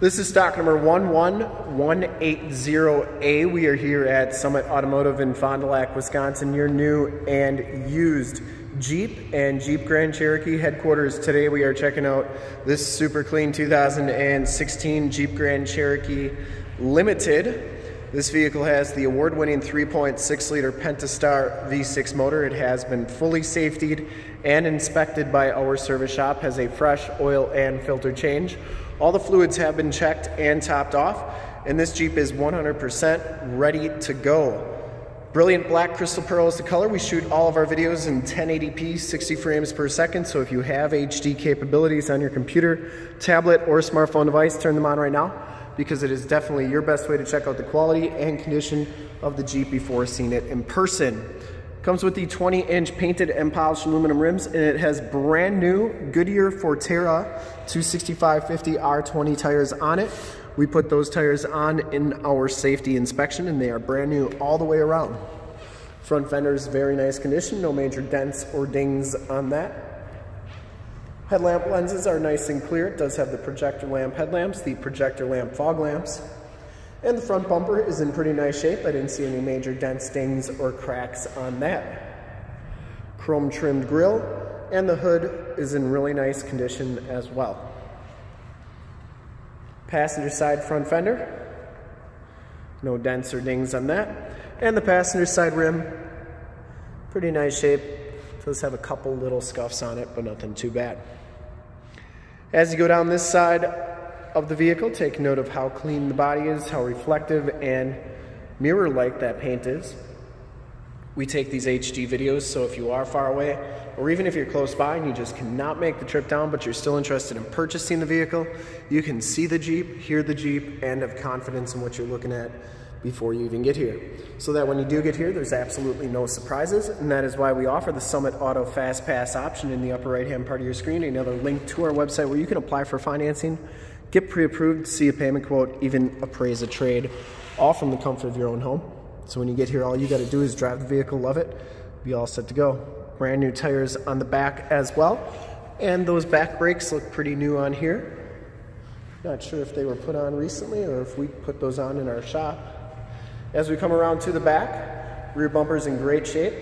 This is stock number 11180A. We are here at Summit Automotive in Fond du Lac, Wisconsin, your new and used Jeep and Jeep Grand Cherokee headquarters. Today we are checking out this super clean 2016 Jeep Grand Cherokee Limited. This vehicle has the award-winning 3.6 liter Pentastar V6 motor. It has been fully safetied and inspected by our service shop, has a fresh oil and filter change. All the fluids have been checked and topped off, and this Jeep is 100% ready to go. Brilliant black crystal pearl is the color. We shoot all of our videos in 1080p, 60 frames per second, so if you have HD capabilities on your computer, tablet, or smartphone device, turn them on right now because it is definitely your best way to check out the quality and condition of the Jeep before seeing it in person. Comes with the 20 inch painted and polished aluminum rims and it has brand new Goodyear Fortera 265/50 R20 tires on it. We put those tires on in our safety inspection and they are brand new all the way around. Front fender is very nice condition, no major dents or dings on that. Headlamp lenses are nice and clear. It does have the projector lamp headlamps, the projector lamp fog lamps, and the front bumper is in pretty nice shape. I didn't see any major dents, stings, or cracks on that. Chrome trimmed grille, and the hood is in really nice condition as well. Passenger side front fender, no dents or dings on that. And the passenger side rim, pretty nice shape. Does have a couple little scuffs on it, but nothing too bad. As you go down this side, of the vehicle. Take note of how clean the body is, how reflective and mirror-like that paint is. We take these HD videos, so if you are far away, or even if you're close by and you just cannot make the trip down, but you're still interested in purchasing the vehicle, you can see the Jeep, hear the Jeep, and have confidence in what you're looking at before you even get here. So that when you do get here, there's absolutely no surprises, and that is why we offer the Summit Auto Fast Pass option in the upper right-hand part of your screen, another link to our website where you can apply for financing get pre-approved, see a payment quote, even appraise a trade, all from the comfort of your own home. So when you get here, all you gotta do is drive the vehicle, love it, be all set to go. Brand new tires on the back as well. And those back brakes look pretty new on here. Not sure if they were put on recently or if we put those on in our shop. As we come around to the back, rear bumper's in great shape.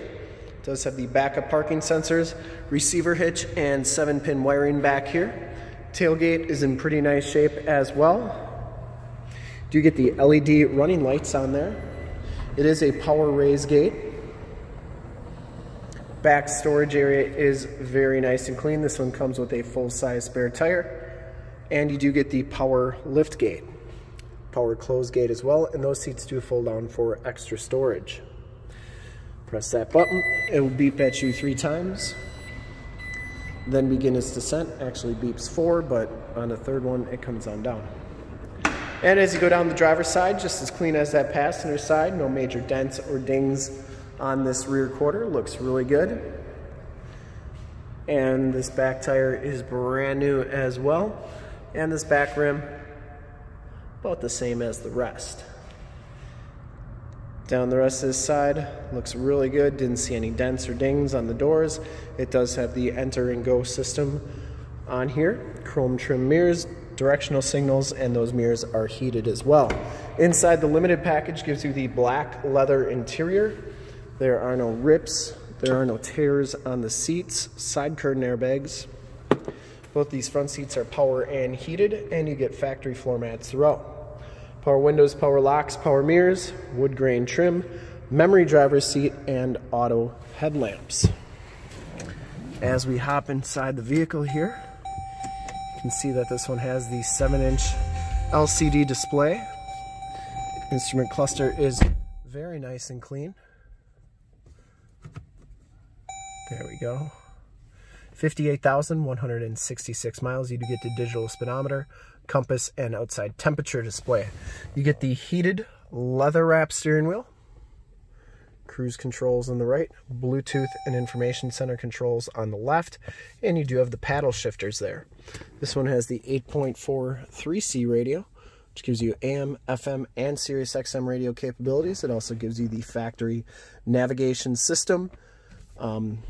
Does have the backup parking sensors, receiver hitch, and seven pin wiring back here. Tailgate is in pretty nice shape as well. Do you get the LED running lights on there? It is a power raise gate. Back storage area is very nice and clean. This one comes with a full-size spare tire. And you do get the power lift gate. Power close gate as well, and those seats do fold down for extra storage. Press that button, it will beep at you three times then begin its descent. Actually beeps four, but on the third one, it comes on down. And as you go down the driver's side, just as clean as that passenger side, no major dents or dings on this rear quarter, looks really good. And this back tire is brand new as well. And this back rim, about the same as the rest. Down the rest of this side, looks really good. Didn't see any dents or dings on the doors. It does have the enter and go system on here. Chrome trim mirrors, directional signals, and those mirrors are heated as well. Inside the limited package gives you the black leather interior. There are no rips, there are no tears on the seats, side curtain airbags. Both these front seats are power and heated, and you get factory floor mats throughout. Power windows, power locks, power mirrors, wood grain trim, memory driver's seat, and auto headlamps. As we hop inside the vehicle here, you can see that this one has the 7-inch LCD display. Instrument cluster is very nice and clean. There we go. 58,166 miles. You do get the digital speedometer, compass, and outside temperature display. You get the heated leather wrap steering wheel, cruise controls on the right, Bluetooth and information center controls on the left, and you do have the paddle shifters there. This one has the 8.4 3C radio, which gives you AM, FM, and Sirius XM radio capabilities. It also gives you the factory navigation system. Um,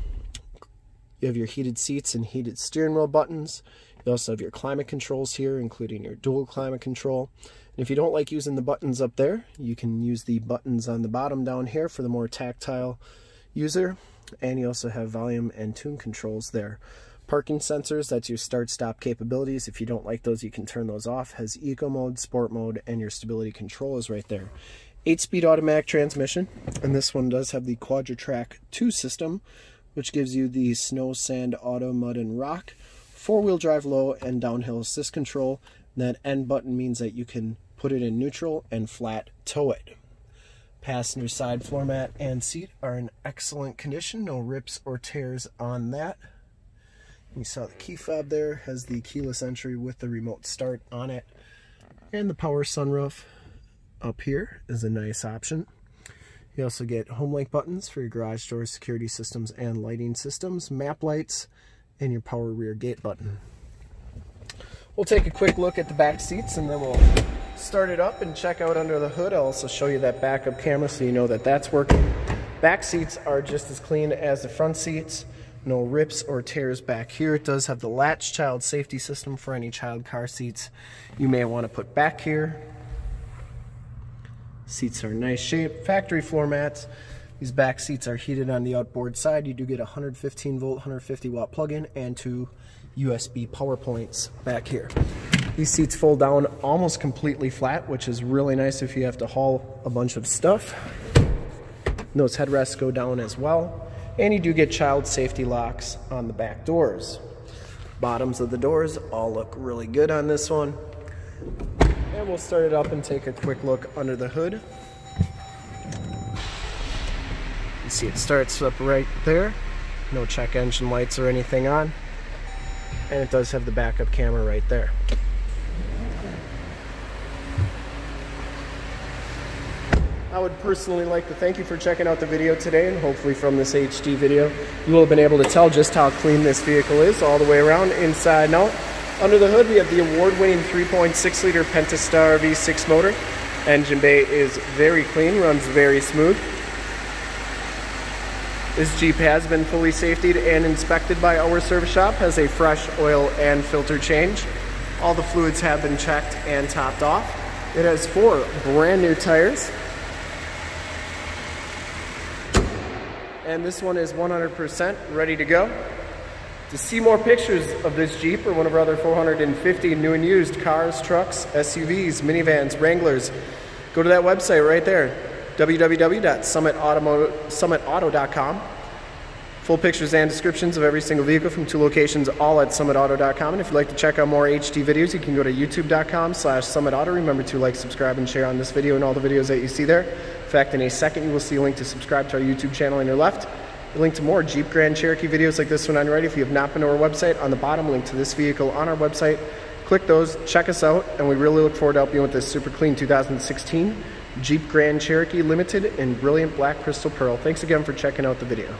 you have your heated seats and heated steering wheel buttons. You also have your climate controls here, including your dual climate control. And if you don't like using the buttons up there, you can use the buttons on the bottom down here for the more tactile user. And you also have volume and tune controls there. Parking sensors, that's your start-stop capabilities. If you don't like those, you can turn those off. Has eco mode, sport mode, and your stability control is right there. 8-speed automatic transmission, and this one does have the Quadra-Trac 2 system, which gives you the snow, sand, auto, mud, and rock, four-wheel drive low and downhill assist control. that N button means that you can put it in neutral and flat tow it. Passenger side floor mat and seat are in excellent condition, no rips or tears on that. You saw the key fob there, has the keyless entry with the remote start on it. And the power sunroof up here is a nice option. You also get home link buttons for your garage doors, security systems, and lighting systems, map lights, and your power rear gate button. We'll take a quick look at the back seats and then we'll start it up and check out under the hood. I'll also show you that backup camera so you know that that's working. Back seats are just as clean as the front seats. No rips or tears back here. It does have the latch child safety system for any child car seats you may want to put back here. Seats are nice shape. Factory floor mats. These back seats are heated on the outboard side. You do get a 115 volt, 150 watt plug-in and two USB power points back here. These seats fold down almost completely flat, which is really nice if you have to haul a bunch of stuff. Those headrests go down as well. And you do get child safety locks on the back doors. Bottoms of the doors all look really good on this one. And we'll start it up and take a quick look under the hood. You see it starts up right there. No check engine lights or anything on. And it does have the backup camera right there. I would personally like to thank you for checking out the video today and hopefully from this HD video you will have been able to tell just how clean this vehicle is all the way around inside and out. Under the hood we have the award-winning 3.6 liter Pentastar V6 motor. Engine bay is very clean, runs very smooth. This Jeep has been fully safetied and inspected by our service shop, has a fresh oil and filter change. All the fluids have been checked and topped off. It has four brand new tires, and this one is 100% ready to go. To see more pictures of this Jeep or one of our other 450 new and used cars, trucks, SUVs, minivans, Wranglers, go to that website right there, www.summitauto.com. Full pictures and descriptions of every single vehicle from two locations, all at summitauto.com. And if you'd like to check out more HD videos, you can go to youtube.com slash summitauto. Remember to like, subscribe, and share on this video and all the videos that you see there. In fact, in a second, you will see a link to subscribe to our YouTube channel on your left. Link to more Jeep Grand Cherokee videos like this one on your right. If you have not been to our website, on the bottom, link to this vehicle on our website. Click those, check us out, and we really look forward to helping you with this super clean 2016 Jeep Grand Cherokee Limited in brilliant black crystal pearl. Thanks again for checking out the video.